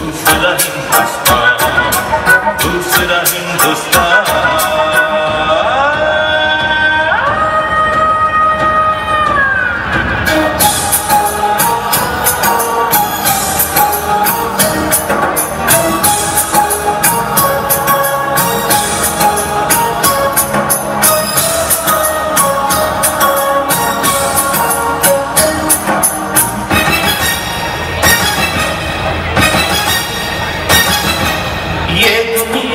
to the Hindustan, to the Hindustan.